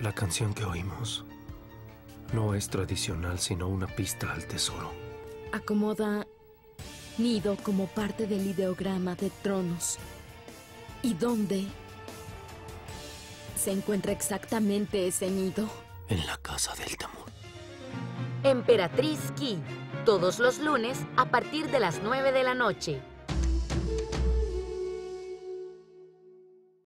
La canción que oímos no es tradicional, sino una pista al tesoro. Acomoda nido como parte del ideograma de tronos. ¿Y dónde se encuentra exactamente ese nido? En la casa del temor. Emperatriz Ki, todos los lunes a partir de las 9 de la noche.